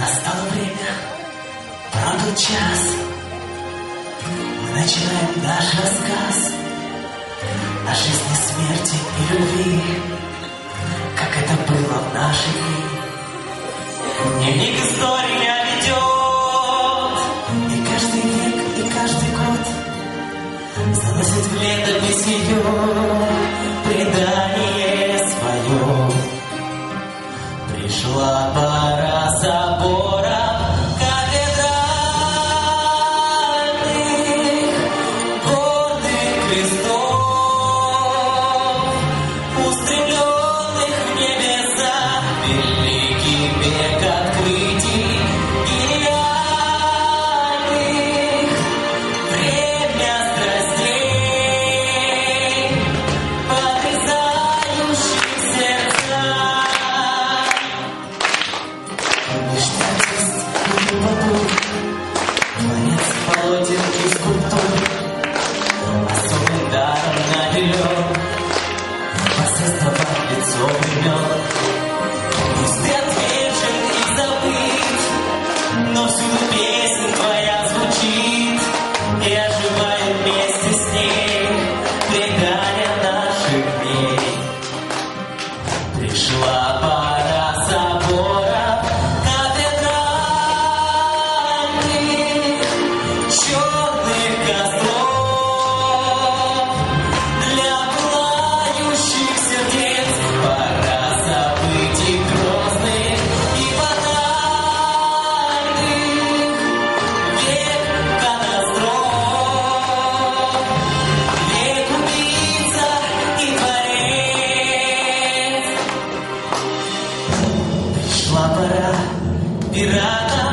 Настало время, пробил час. Мы начинаем наш рассказ о жизни, смерти и любви, как это было в наши дни. Дневник истории меня ведет, и каждый век, и каждый год заносит в летопись ее предание свое. Пришла пора собора Пришла пора Agora, pirata.